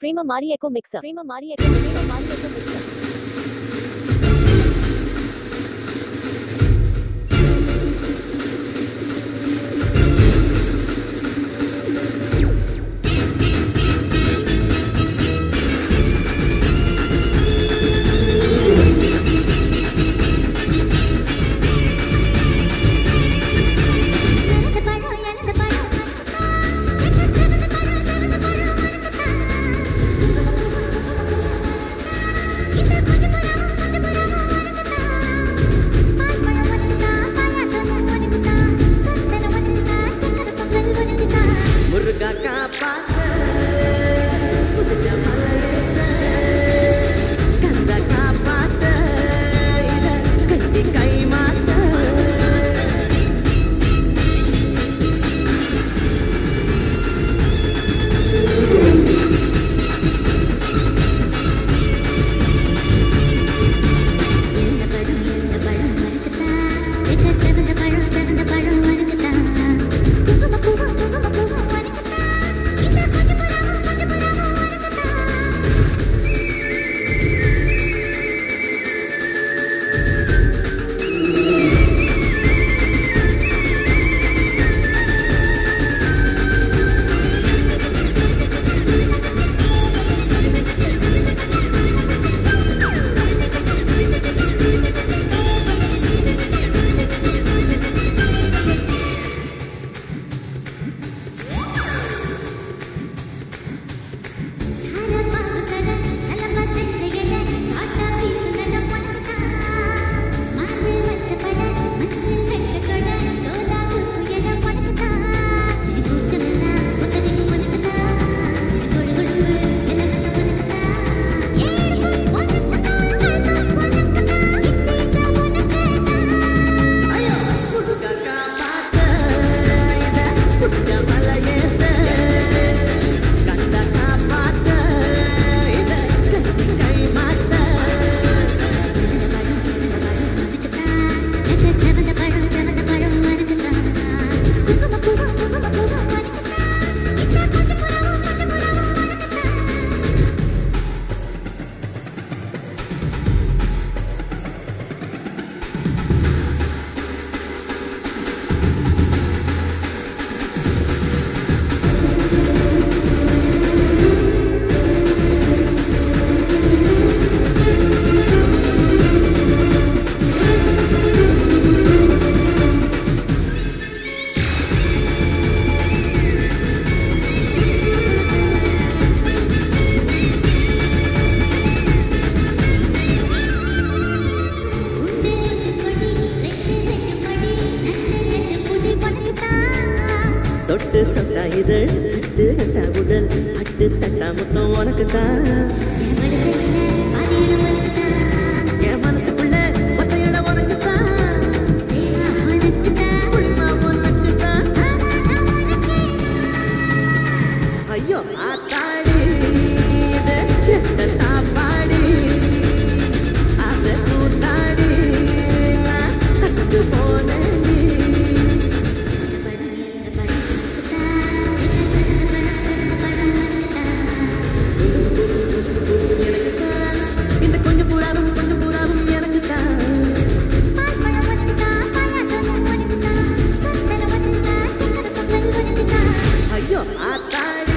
प्रेमा मारी एको मिक्सर प्रेमा मारी एको प्रेमा mixer sugar தொட்டு சொட்டா இது அட்டு கட்டா உடல் அட்டு தட்டா முத்தம் உனக்கு தான் Bali.